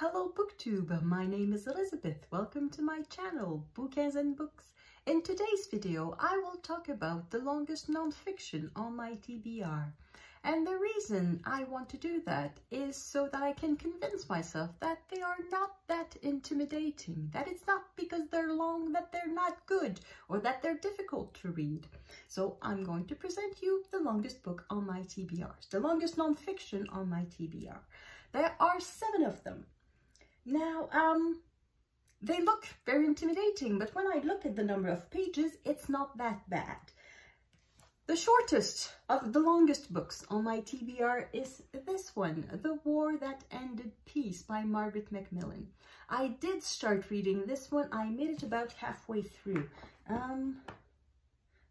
Hello booktube, my name is Elizabeth. Welcome to my channel, Bouquins and Books. In today's video, I will talk about the longest non-fiction on my TBR. And the reason I want to do that is so that I can convince myself that they are not that intimidating, that it's not because they're long that they're not good or that they're difficult to read. So I'm going to present you the longest book on my TBRs, the longest non-fiction on my TBR. There are seven of them. Now, um, they look very intimidating, but when I look at the number of pages, it's not that bad. The shortest of the longest books on my TBR is this one, The War That Ended Peace by Margaret MacMillan. I did start reading this one. I made it about halfway through. Um,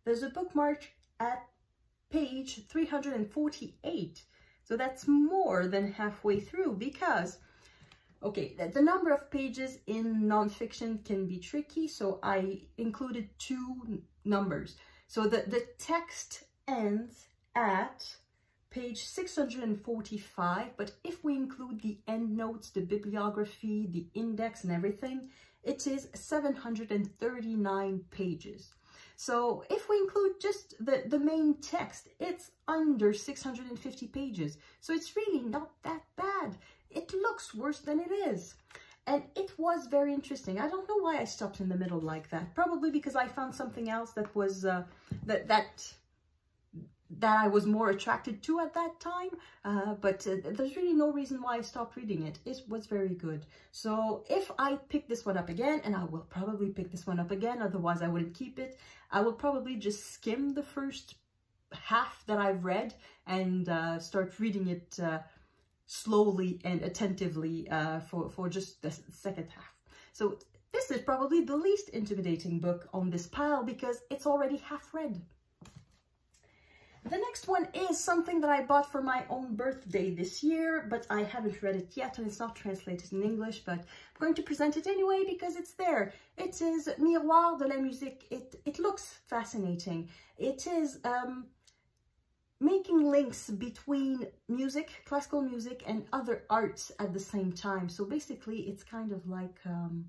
there's a bookmark at page 348. So that's more than halfway through because Okay, the number of pages in nonfiction can be tricky, so I included two numbers. So the, the text ends at page 645, but if we include the endnotes, the bibliography, the index and everything, it is 739 pages. So if we include just the, the main text, it's under 650 pages. So it's really not that bad it looks worse than it is. And it was very interesting. I don't know why I stopped in the middle like that. Probably because I found something else that was, uh, that, that, that I was more attracted to at that time. Uh, but uh, there's really no reason why I stopped reading it. It was very good. So if I pick this one up again, and I will probably pick this one up again, otherwise I wouldn't keep it, I will probably just skim the first half that I've read and uh, start reading it uh, slowly and attentively uh, for, for just the second half. So this is probably the least intimidating book on this pile because it's already half read. The next one is something that I bought for my own birthday this year, but I haven't read it yet and it's not translated in English, but I'm going to present it anyway because it's there. It is Miroirs de la Musique. It, it looks fascinating. It is um, making links between music, classical music, and other arts at the same time. So basically, it's kind of like um,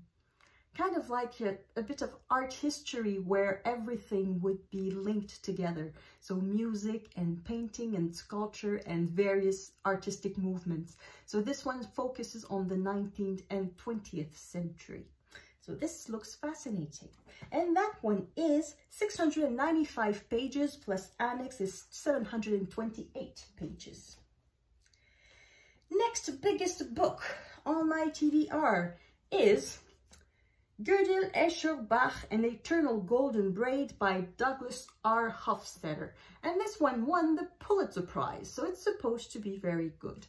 kind of like a, a, bit of art history where everything would be linked together. So music and painting and sculpture and various artistic movements. So this one focuses on the 19th and 20th century. So this looks fascinating. And that one is 695 pages plus annex is 728 pages. Next biggest book on my TBR is Gödel Escher Bach An Eternal Golden Braid by Douglas R. Hofstadter. And this one won the Pulitzer Prize, so it's supposed to be very good.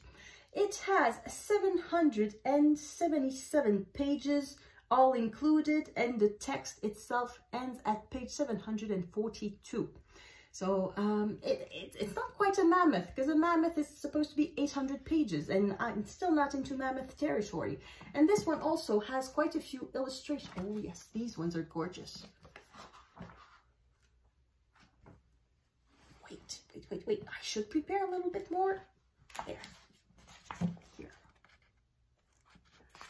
It has 777 pages, all included and the text itself ends at page 742. So um, it, it, it's not quite a mammoth because a mammoth is supposed to be 800 pages and I'm still not into mammoth territory. And this one also has quite a few illustrations. Oh yes, these ones are gorgeous. Wait, wait, wait, wait. I should prepare a little bit more. There.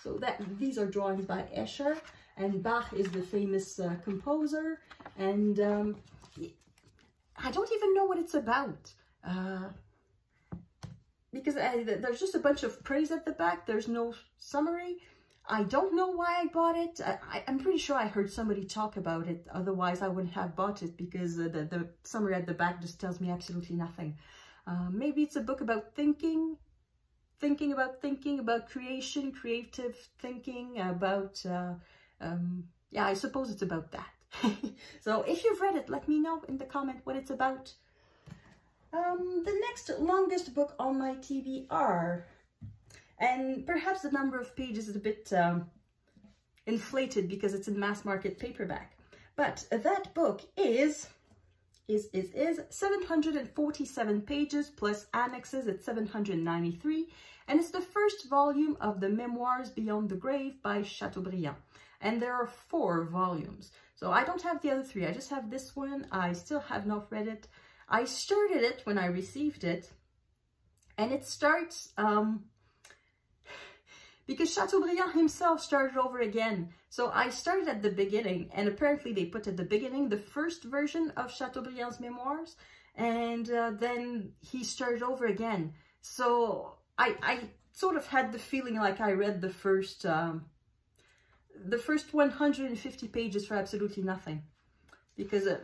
So that these are drawings by Escher and Bach is the famous uh, composer and um, I don't even know what it's about uh, because I, there's just a bunch of praise at the back. There's no summary. I don't know why I bought it. I, am pretty sure I heard somebody talk about it. Otherwise, I wouldn't have bought it because uh, the, the summary at the back just tells me absolutely nothing. Uh, maybe it's a book about thinking thinking about thinking about creation, creative thinking, about, uh, um, yeah, I suppose it's about that. so if you've read it, let me know in the comment what it's about. Um, the next longest book on my TBR, and perhaps the number of pages is a bit um, inflated because it's in mass market paperback, but that book is is, is, is 747 pages plus annexes at 793 and it's the first volume of the Memoirs Beyond the Grave by Chateaubriand. And there are four volumes. So I don't have the other three, I just have this one. I still have not read it. I started it when I received it and it starts um, because Chateaubriand himself started over again. So I started at the beginning and apparently they put at the beginning the first version of Chateaubriand's memoirs and uh, then he started over again. So I, I sort of had the feeling like I read the first, um, the first 150 pages for absolutely nothing because uh,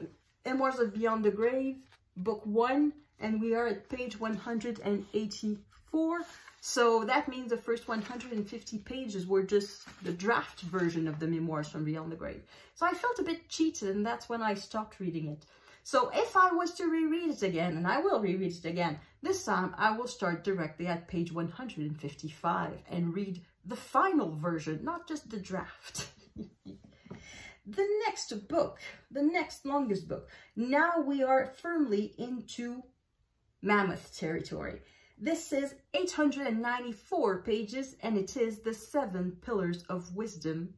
Memoirs of Beyond the Grave, book one, and we are at page 184. So that means the first 150 pages were just the draft version of the memoirs from Beyond the Grave. So I felt a bit cheated and that's when I stopped reading it. So if I was to reread it again, and I will reread it again, this time I will start directly at page 155 and read the final version, not just the draft. the next book, the next longest book, now we are firmly into mammoth territory. This is 894 pages and it is The Seven Pillars of Wisdom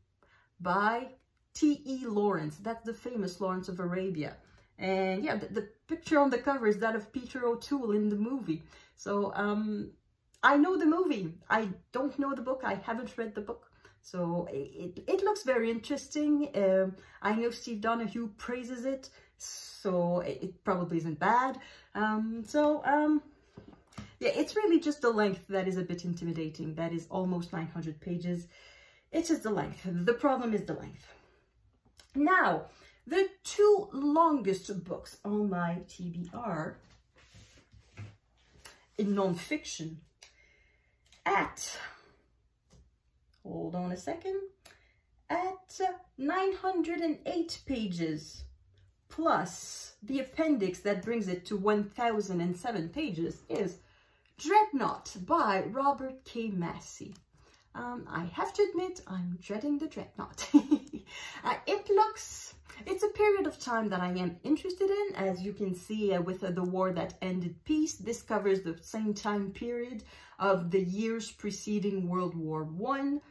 by T.E. Lawrence. That's the famous Lawrence of Arabia. And yeah, the, the, picture on the cover is that of Peter O'Toole in the movie. So um, I know the movie. I don't know the book. I haven't read the book. So it, it looks very interesting. Um, I know Steve Donoghue praises it, so it, it probably isn't bad. Um, so um, yeah, it's really just the length that is a bit intimidating. That is almost 900 pages. It's just the length. The problem is the length. Now, the two longest books on my TBR in nonfiction at, hold on a second, at 908 pages plus the appendix that brings it to 1007 pages is Dreadnought by Robert K. Massie. Um, I have to admit, I'm dreading the Dreadnought. uh, it looks it's a period of time that I am interested in. As you can see uh, with uh, The War That Ended Peace, this covers the same time period of the years preceding World War One.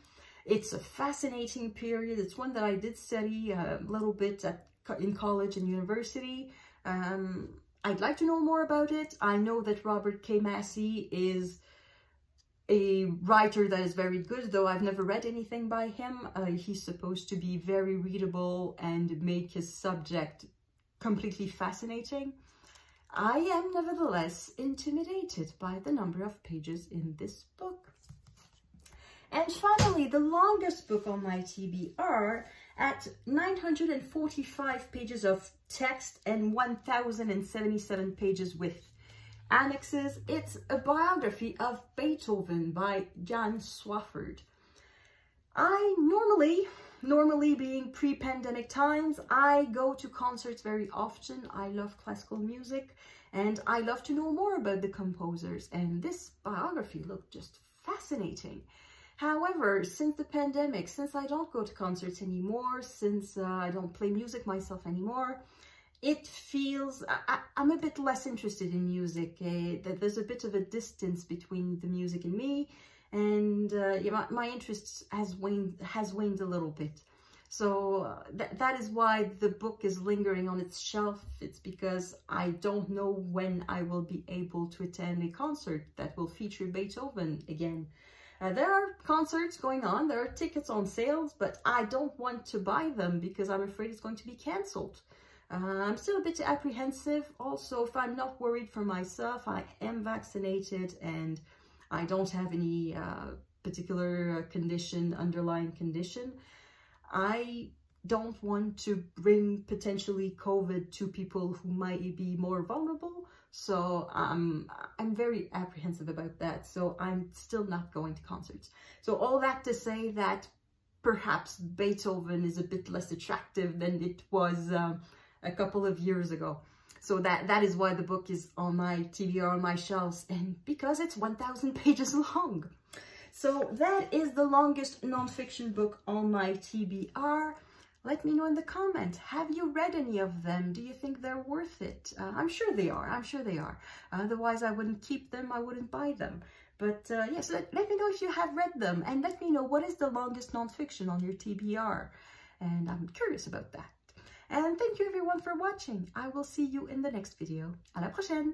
It's a fascinating period. It's one that I did study uh, a little bit at, in college and university. Um, I'd like to know more about it. I know that Robert K. Massie is a writer that is very good, though I've never read anything by him. Uh, he's supposed to be very readable and make his subject completely fascinating. I am nevertheless intimidated by the number of pages in this book. And finally, the longest book on my TBR at 945 pages of text and 1077 pages with annexes. It's a biography of Beethoven by Jan Swafford. I normally, normally being pre-pandemic times, I go to concerts very often. I love classical music and I love to know more about the composers and this biography looked just fascinating. However, since the pandemic, since I don't go to concerts anymore, since uh, I don't play music myself anymore, it feels, I, am a bit less interested in music. Uh, there's a bit of a distance between the music and me. And uh, my, my, interest has waned, has waned a little bit. So uh, th that is why the book is lingering on its shelf. It's because I don't know when I will be able to attend a concert that will feature Beethoven again. Uh, there are concerts going on, there are tickets on sales, but I don't want to buy them because I'm afraid it's going to be cancelled. Uh, I'm still a bit apprehensive. Also, if I'm not worried for myself, I am vaccinated and I don't have any uh, particular uh, condition, underlying condition. I don't want to bring potentially COVID to people who might be more vulnerable. So um, I'm very apprehensive about that. So I'm still not going to concerts. So all that to say that perhaps Beethoven is a bit less attractive than it was um, a couple of years ago. So that, that is why the book is on my TBR on my shelves and because it's 1,000 pages long. So that is the longest nonfiction book on my TBR. Let me know in the comment. Have you read any of them? Do you think they're worth it? Uh, I'm sure they are. I'm sure they are. Otherwise, I wouldn't keep them. I wouldn't buy them. But uh, yes, let, let me know if you have read them. And let me know what is the longest nonfiction on your TBR. And I'm curious about that. And thank you everyone for watching. I will see you in the next video. À la prochaine!